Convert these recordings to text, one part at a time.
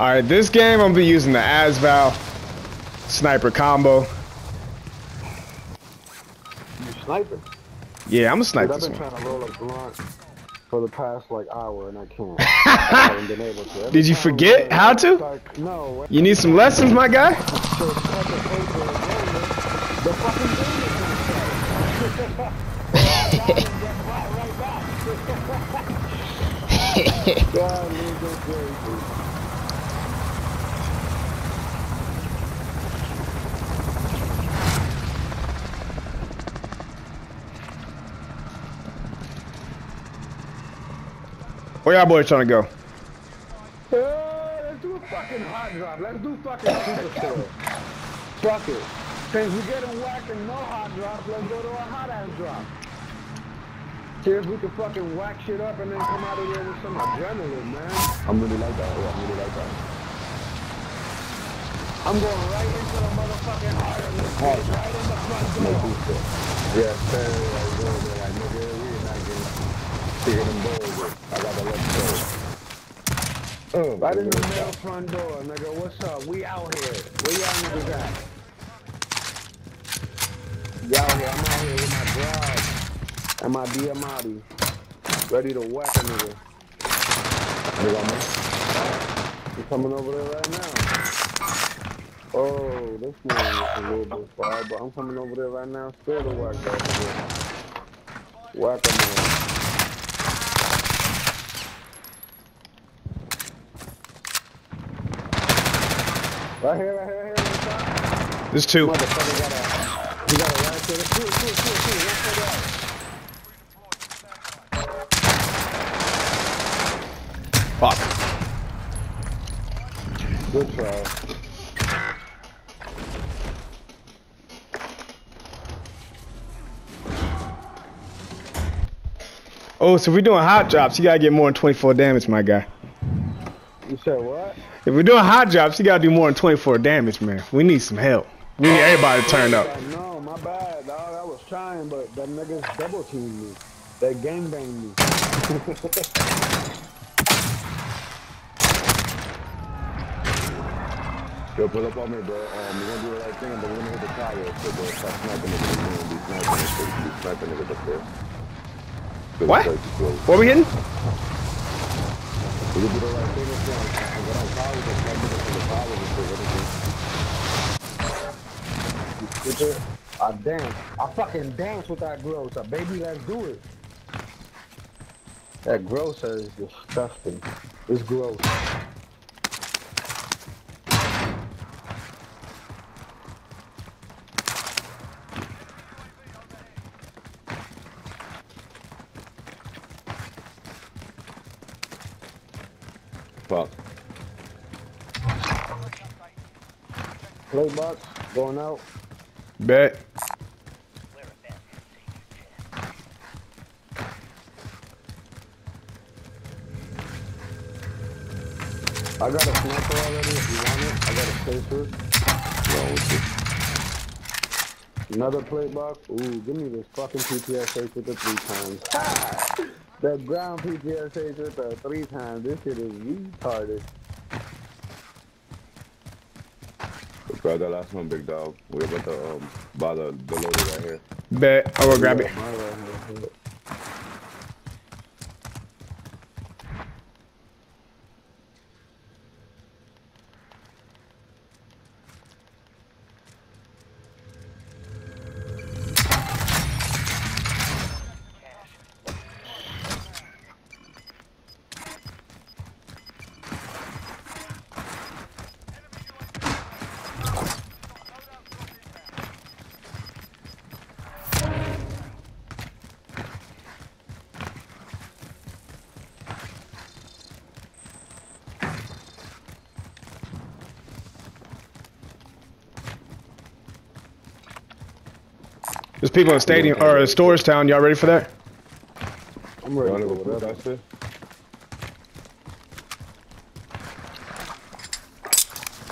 Alright, this game I'm gonna be using the Asval sniper combo. You sniping? Yeah, I'm a sniper. I've been one. trying to roll a blunt for the past like hour and I can't. I haven't been able to. Every Did you time forget we- how to? Like, no. You need some lessons, my guy? So cut the paper and roll it. The fucking game is gonna start. God, nigga, crazy. Where y'all boys trying to go? Uh, let's do a fucking hot drop. Let's do fucking superstore. Fuck it. Since we getting whacked and no hot drop, let's go to a hot ass drop. See if we can fucking whack shit up and then come out of there with some adrenaline, man. I'm really like that. Yeah, I'm really like that. I'm going right into the motherfucking heart of this bitch, right in the front door. Yes, sir. Like, go there, like, nigga, we not getting them doors. I gotta let go. Oh, Right in the middle front door, nigga. What's up? We out here. Where y'all niggas at? Y'all here. I'm out here with my garage and my Diamatti. Ready to whack a nigga. You got me? You coming over there right now? Oh, this one is a little bit far, but I'm coming over there right now still to whack that nigga. Whack a man. Right here, right here, right here. There's two. Got a, got a right. Fuck. Good try. Oh, so we're doing hot drops, you gotta get more than 24 damage, my guy. You said what? If we're doing hot drops, you gotta do more than 24 damage, man. We need some help. We need everybody to turn up. No, my bad, dog. I was trying, but them niggas double teamed me. They gang banged me. Yo, pull up on me, bro. Um, we're gonna do the right thing, but we're gonna hit the tower. So, bro, stop sniping niggas. We're gonna be sniping niggas. We're gonna be sniping niggas up there. So What? the place is closed. What we hitting? I dance. I fucking dance with that grocer. Baby, let's do it. That grosser is disgusting. It's gross. Fuck. Play box, going out. Bet. I got a sniper already if you want it. I got a spacer. No, it's Another plate box. Ooh, give me this fucking PTSH with the three times. the ground PTSH with the three times. This shit is retarded. Grab that last one, big dog. We're about to um, buy the, the loader right here. Bet. I'll grab it. Yeah, my There's people in the stadium or Storage Town. Y'all ready for that? I'm ready for go put whatever. that?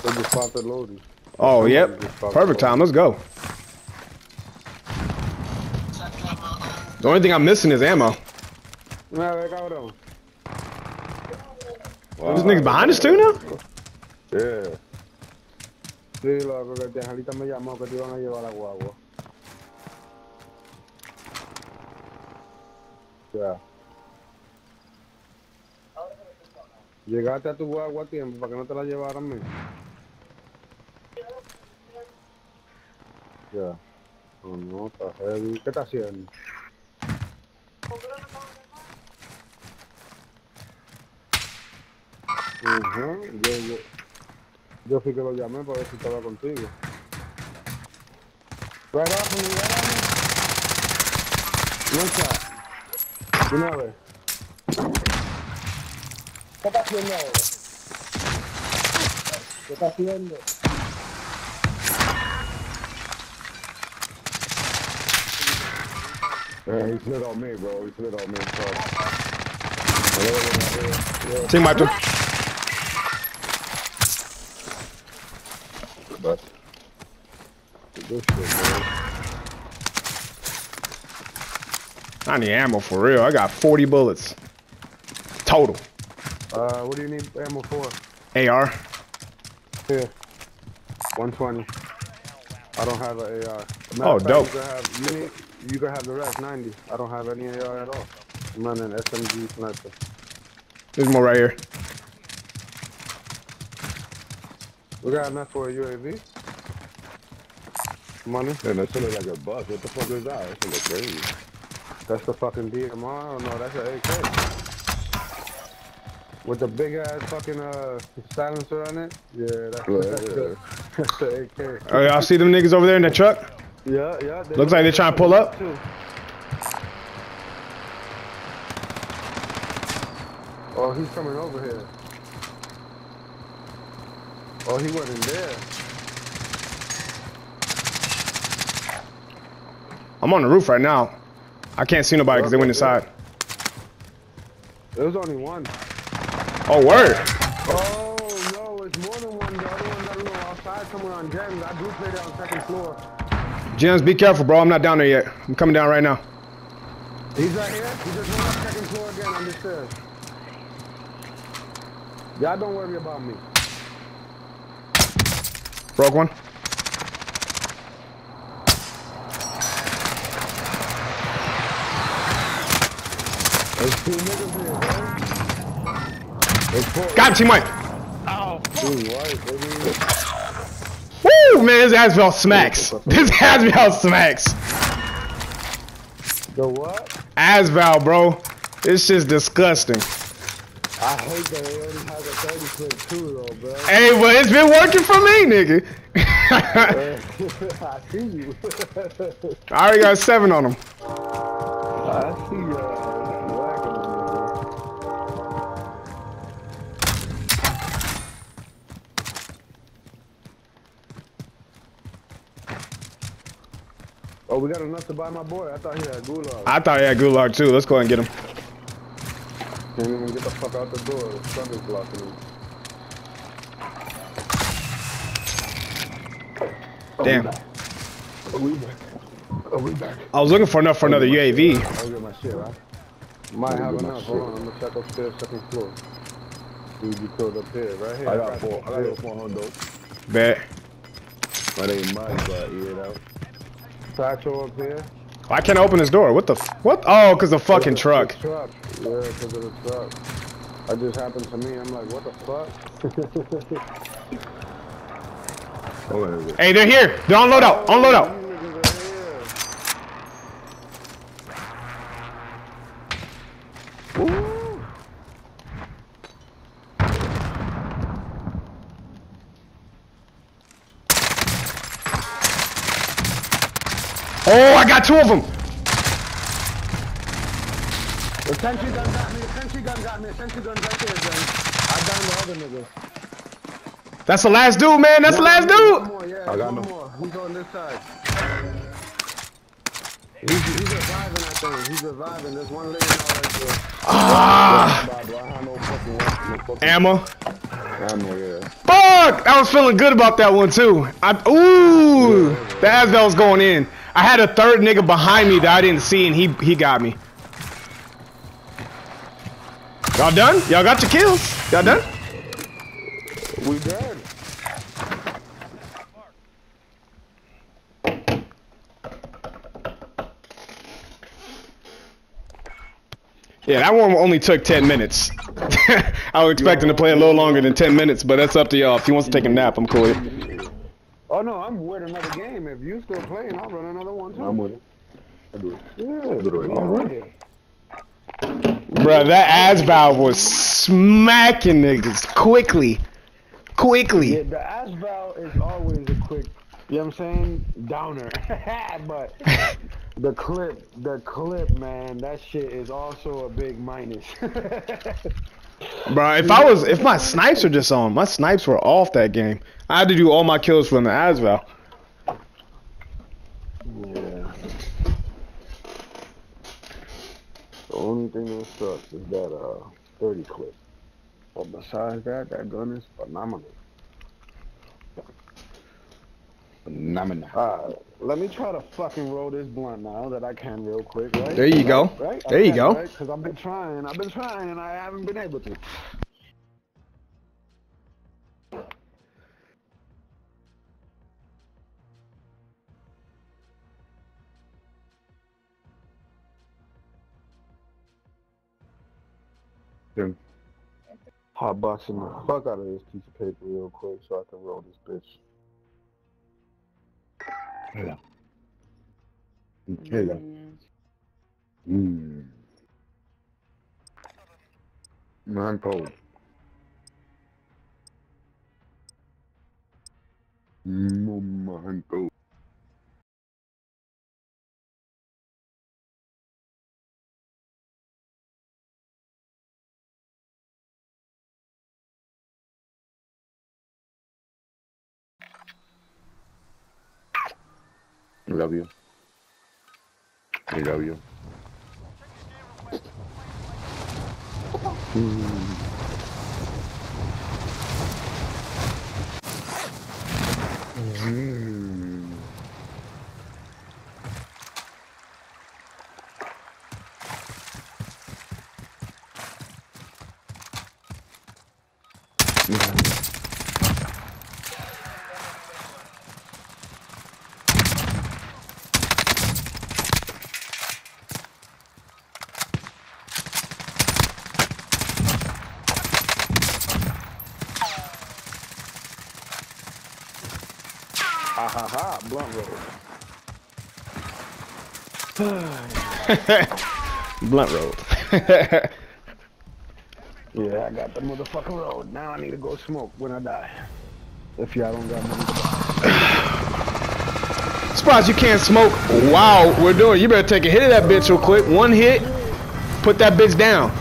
They just popped the loadie. Oh, yep. Perfect time. Let's go. The only thing I'm missing is ammo. No, they got them. Wow. This niggas behind us too now? Yeah. Sí, loco, que te Angelita me llamó que te iban a llevar a la guagua. Ya. Llegaste a tu guagua a tiempo para que no te la llevaran, mí. Ya. Oh, no, está heavy. ¿Qué está haciendo? Ujú, Yo, yo, yo fui que lo llamé para ver si estaba contigo. Right off me, right off me. One shot. De una vez. ¿Qué está haciendo ahora? ¿Qué está haciendo? Yeah, he slid on me, bro. He slid on me. So. Team wiped him. But Good shit, man. I need ammo for real. I got 40 bullets. Total. Uh, what do you need ammo for? AR. Yeah. 120. I don't have an AR. Matter Oh, fact, dope. You can have, you, need, you can have the rest, 90. I don't have any AR at all. I'm running SMG sniper. There's more right here. We got enough for a UAV. Money. man, that shit look like a bus. What the fuck is that? That shit look crazy. That's the fucking DMR. Oh no, that's an AK. With the big ass fucking uh silencer on it. Yeah, that's, Yeah, that's, yeah. The, that's the AK. Oh, y'all see them niggas over there in the truck? Yeah, yeah. they- Looks like they're trying to pull up. Too. Oh, he's coming over here. Oh, he wasn't there. I'm on the roof right now. I can't see nobody because they went inside. There was only one. Oh, word. Oh no, it's more than one. The other one, I don't know, outside somewhere on Gems. I do play there on second floor. Jens, be careful, bro. I'm not down there yet. I'm coming down right now. He's right here. He just went up second floor again on the stairs. Y'all don't worry about me. Broke one. There's two niggas here, bro. There's four. Got him, team white. Two white, baby. Woo, man, this Asval smacks. This Asval smacks. The what? Asval, bro. This shit's disgusting. I hate that they already have a 30 foot too, though, bro. Hey, but it's been working for me, nigga. I see you. I already got seven on him. I see you. Oh, we got enough to buy my boy. I thought he had gulag. I thought he had Gulag too. Let's go ahead and get him. Can't even get the fuck out the door. The sun is blocking him. Damn. Oh, we back. Oh, we back. I was looking for enough for another oh, UAV. I'll get my shit, right? Might have enough. Hold on, I'm gonna check upstairs, second floor. Dude, you killed up here, right here. I got four. I got four hundo. Bet. That ain't mine, but eat it out. Satchel up here. Why can't open this door? What the? F what? Oh, cause the fucking The truck. truck. Yeah, because of the truck. That just happened to me. I'm like, what the fuck? Hey, they're here. They're on loadout. On loadout. You niggas are here. Ooh. Oh, I got two of them. The sentry gun got me. The sentry gun got me. The sentry gun right there, Jen. I downed the other nigga. That's the last dude, man. That's the last dude. more, yeah. I got one him. more. He's on this side. He's, he's reviving, I think. He's reviving. There's one laying out right there. Ah, Bro, I have no fucking weapon, no fucking ammo. ammo, yeah. Fuck! I was feeling good about that one too. I ooh, the Asval was going in. I had a third nigga behind me that I didn't see, and he he got me. Y'all done? Y'all got your kills? Y'all done? We done. Yeah, that one only took 10 minutes. I was expecting to play a little longer than 10 minutes, but that's up to y'all. If you want to take a nap, I'm cool with it. Oh no, I'm with another game. If you still playing, I'll run another one too. I'm with it. I do it. Yeah, I do it right now. already. Bruh, that Asval was smacking niggas quickly. Quickly. Yeah, Quickly. the Asval is always a quick, you know what I'm saying, downer. but the clip, the clip, man, that shit is also a big minus. Bro, if I was, if my snipes were just on, my snipes were off that game. I had to do all my kills from the Asval. yeah. The only thing that sucks is that uh 30 clip. But besides that, that gun is phenomenal. Phenomenal. Alright, let me try to fucking roll this blunt now that I can real quick, right? There you go. Right? There you go. Because I've been trying, I've been trying, and I haven't been able to. Hotboxing the fuck out of this piece of paper real quick so I can roll this bitch. Hello. Hello. Mmm. Man. Mm, man cold. Love you. I love you. Mm. Ha ha ha, blunt roll. Blunt road. Yeah, I got the motherfucking road. Now I need to go smoke when I die. If y'all don't got money to buy. Spots you can't smoke Wow, we're doing. You better take a hit of that bitch real quick. One hit, put that bitch down.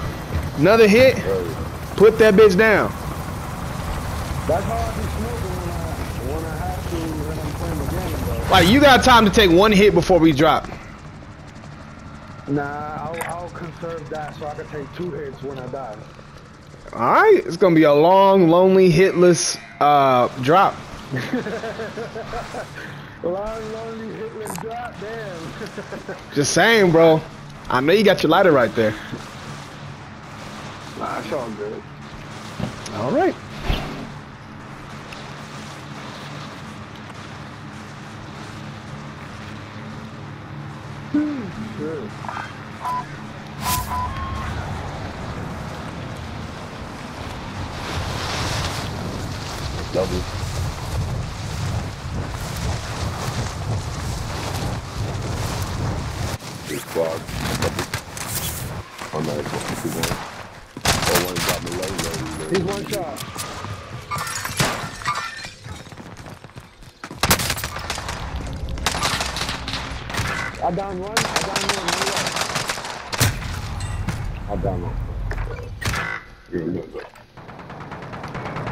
Another hit, put that bitch down. That's how I be smoking when I, when I have to when I'm playing the game, bro. Like you got time to take one hit before we drop. Nah, I'll, I'll conserve that so I can take two hits when I die. All right, it's gonna be a long, lonely, hitless uh, drop. Long, lonely, hitless drop, damn. Just saying, bro. I know you got your lighter right there. nah, it's all good. All right. Sure. Love you. This squad. I'm not going to one. Oh, one got me low, low, low. He's one shot. I down one, I down one, one left. I down one. Here.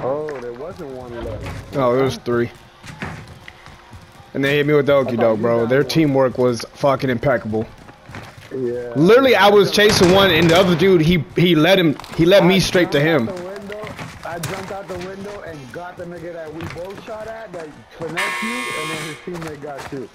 Oh, there wasn't one left. Oh, was three. And they hit me with the okey doke, bro. Their teamwork was fucking impeccable. Yeah. Literally, I was chasing one, and the other dude, he he let him, he led me straight to him. I jumped out the window- I jumped out the window and got the nigga that we both shot at that finessed you, and then his teammate got you.